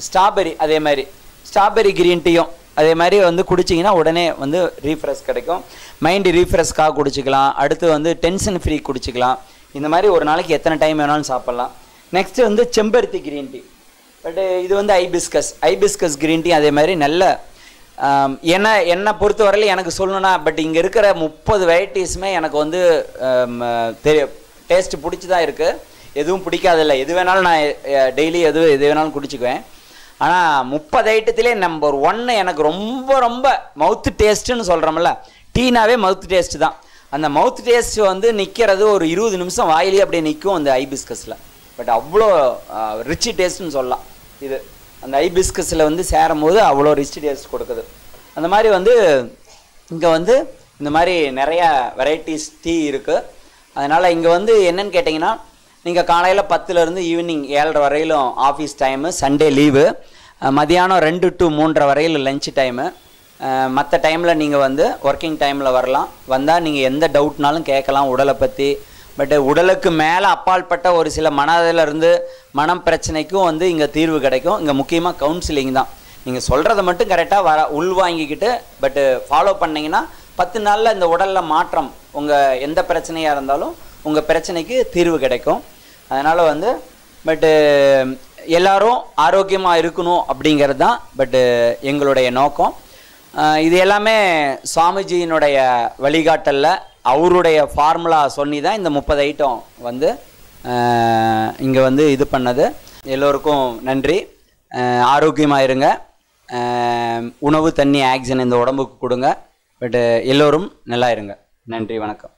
ஸ்ட்ராபெரி அதே மாதிரி. ஸ்ட்ராபெரி க்ரீன் டீயும் அதே மாதிரி வந்து குடிச்சிங்கன்னா உடனே வந்து ரீஃப்ரெஷ் கிடைக்கும். மைண்டு ரீஃப்ரெஷ்க்காக குடிச்சிக்கலாம். அடுத்து வந்து டென்ஷன் ஃப்ரீ குடிச்சிக்கலாம். இந்த மாதிரி ஒரு நாளைக்கு எத்தனை டைம் வேணாலும் சாப்பிட்லாம். நெக்ஸ்ட்டு வந்து செம்பருத்தி கிரீன் டீ பட் இது வந்து ஐபிஸ்கஸ் ஐபிஸ்கஸ் கிரீன் டீ அதே மாதிரி நல்ல என்ன என்னை பொறுத்தவரையில் எனக்கு சொல்லணும்னா பட் இங்கே இருக்கிற முப்பது வெரைட்டிஸுமே எனக்கு வந்து தெரிய டேஸ்ட்டு பிடிச்சி தான் இருக்குது எதுவும் பிடிக்காதில்ல. எது வேணாலும் நான் டெய்லி எது எது வேணாலும் குடிச்சுக்குவேன். ஆனால் முப்பது ஐட்டத்திலே நம்பர் ஒன்று எனக்கு ரொம்ப ரொம்ப மவுத் டேஸ்ட்டுன்னு சொல்கிறோம்ல டீனாவே மவுத் டேஸ்ட்டு தான். அந்த மவுத் டேஸ்ட் வந்து நிற்கிறது ஒரு இருபது நிமிஷம் வாயிலே அப்படியே நிற்கும் அந்த ஐபிஸ்கஸில் பட் அவ்வளோ ரிச் டேஸ்ட்னு சொல்லலாம். இது அந்த ஐபிஸ்கஸில் வந்து சேரும் போது அவ்வளோ ரிச் டேஸ்ட் கொடுக்குது. அந்த மாதிரி வந்து இங்கே வந்து இந்த மாதிரி நிறையா வெரைட்டிஸ் டீ இருக்குது அதனால் இங்கே வந்து என்னன்னு கேட்டிங்கன்னா நீங்கள் காலையில் பத்துலேருந்து ஈவினிங் ஏழரை வரையிலும் ஆஃபீஸ் டைமு சண்டே லீவு மதியானம் ரெண்டு டு மூன்றரை வரையிலும் லஞ்ச் டைமு மற்ற டைமில் நீங்கள் வந்து ஒர்க்கிங் டைமில் வரலாம். வந்தால் நீங்கள் எந்த டவுட்னாலும் கேட்கலாம் உடலை பற்றி பட் உடலுக்கு மேலே அப்பாற்பட்ட ஒரு சில மனதில் இருந்து மனம் பிரச்சனைக்கும் வந்து இங்கே தீர்வு கிடைக்கும். இங்கே முக்கியமாக கவுன்சிலிங் தான். நீங்கள் சொல்கிறத மட்டும் கரெக்டாக வர உள்வாங்கிக்கிட்டு பட்டு ஃபாலோ பண்ணீங்கன்னா பத்து நாளில் இந்த உடலில் மாற்றம் உங்கள் எந்த பிரச்சனையாக இருந்தாலும் உங்கள் பிரச்சனைக்கு தீர்வு கிடைக்கும். அதனால் வந்து பட்டு எல்லாரும் ஆரோக்கியமாக இருக்கணும் அப்படிங்கிறது தான் பட்டு எங்களுடைய நோக்கம். இது எல்லாமே சுவாமிஜியினுடைய வழிகாட்டலில். அவருடைய ஃபார்முலா சொல்லி தான் இந்த முப்பது ஐட்டம் வந்து இங்கே வந்து இது பண்ணது. எல்லோருக்கும் நன்றி. ஆரோக்கியமாக இருங்க. உணவு தண்ணி ஆக்சிஜன் இந்த உடம்புக்கு கொடுங்க. பட்டு எல்லோரும் நல்லா இருங்க. நன்றி வணக்கம்.